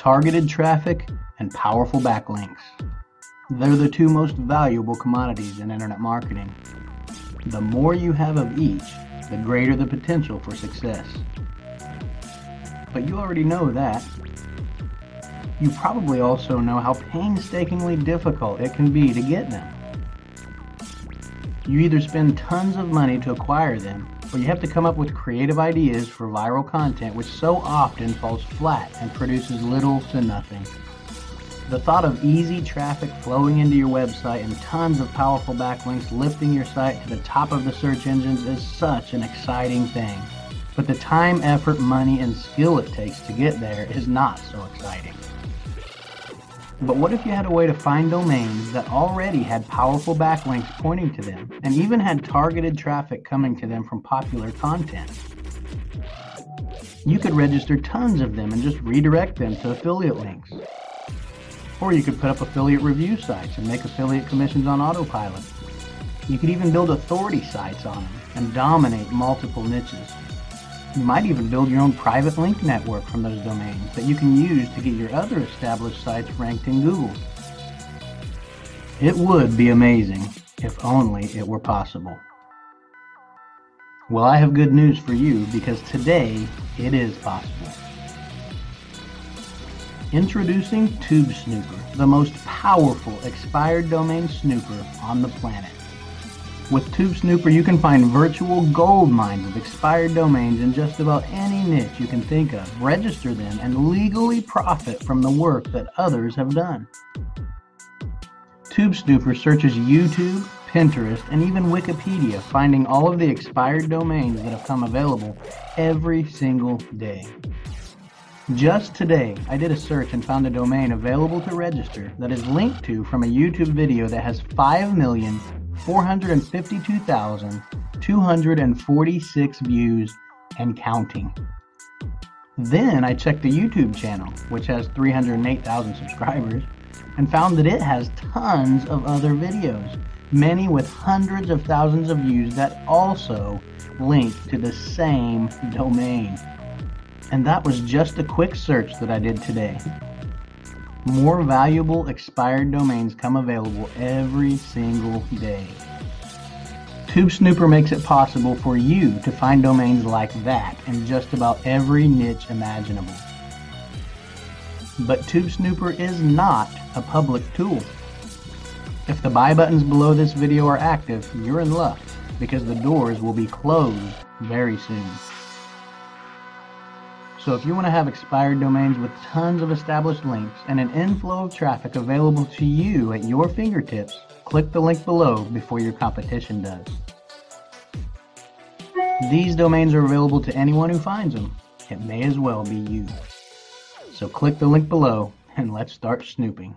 targeted traffic, and powerful backlinks. They're the two most valuable commodities in internet marketing. The more you have of each, the greater the potential for success. But you already know that. You probably also know how painstakingly difficult it can be to get them. You either spend tons of money to acquire them, or you have to come up with creative ideas for viral content which so often falls flat and produces little to nothing. The thought of easy traffic flowing into your website and tons of powerful backlinks lifting your site to the top of the search engines is such an exciting thing. But the time, effort, money, and skill it takes to get there is not so exciting. But what if you had a way to find domains that already had powerful backlinks pointing to them and even had targeted traffic coming to them from popular content? You could register tons of them and just redirect them to affiliate links. Or you could put up affiliate review sites and make affiliate commissions on autopilot. You could even build authority sites on them and dominate multiple niches. You might even build your own private link network from those domains that you can use to get your other established sites ranked in Google. It would be amazing if only it were possible. Well, I have good news for you because today it is possible. Introducing TubeSnooper, the most powerful expired domain snooper on the planet. With TubeSnooper, you can find virtual gold mines of expired domains in just about any niche you can think of, register them, and legally profit from the work that others have done. TubeSnooper searches YouTube, Pinterest, and even Wikipedia, finding all of the expired domains that have come available every single day. Just today, I did a search and found a domain available to register that is linked to from a YouTube video that has 5 million 452,246 views and counting. Then I checked the YouTube channel, which has 308,000 subscribers, and found that it has tons of other videos, many with hundreds of thousands of views that also link to the same domain. And that was just a quick search that I did today. More valuable expired domains come available every single day. TubeSnooper makes it possible for you to find domains like that in just about every niche imaginable. But TubeSnooper is not a public tool. If the buy buttons below this video are active, you're in luck because the doors will be closed very soon. So if you want to have expired domains with tons of established links and an inflow of traffic available to you at your fingertips, click the link below before your competition does. These domains are available to anyone who finds them. It may as well be you. So click the link below and let's start snooping.